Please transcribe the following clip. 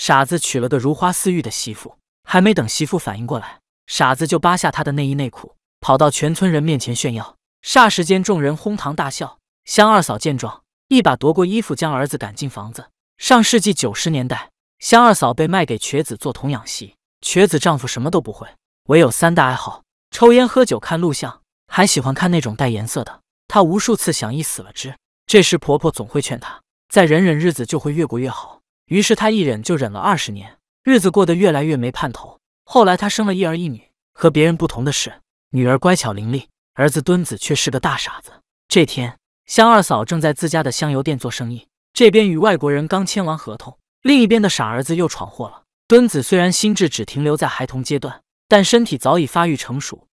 傻子娶了个如花似玉的媳妇，还没等媳妇反应过来，傻子就扒下她的内衣内裤，跑到全村人面前炫耀。霎时间，众人哄堂大笑。香二嫂见状，一把夺过衣服，将儿子赶进房子。上世纪九十年代，香二嫂被卖给瘸子做童养媳，瘸子丈夫什么都不会，唯有三大爱好：抽烟、喝酒、看录像，还喜欢看那种带颜色的。她无数次想一死了之，这时婆婆总会劝她，再忍忍，日子就会越过越好。于是她一忍就忍了二十年，日子过得越来越没盼头。后来她生了一儿一女，和别人不同的是，女儿乖巧伶俐，儿子墩子却是个大傻子。这天，香二嫂正在自家的香油店做生意。这边与外国人刚签完合同，另一边的傻儿子又闯祸了。墩子虽然心智只停留在孩童阶段，但身体早已发育成熟，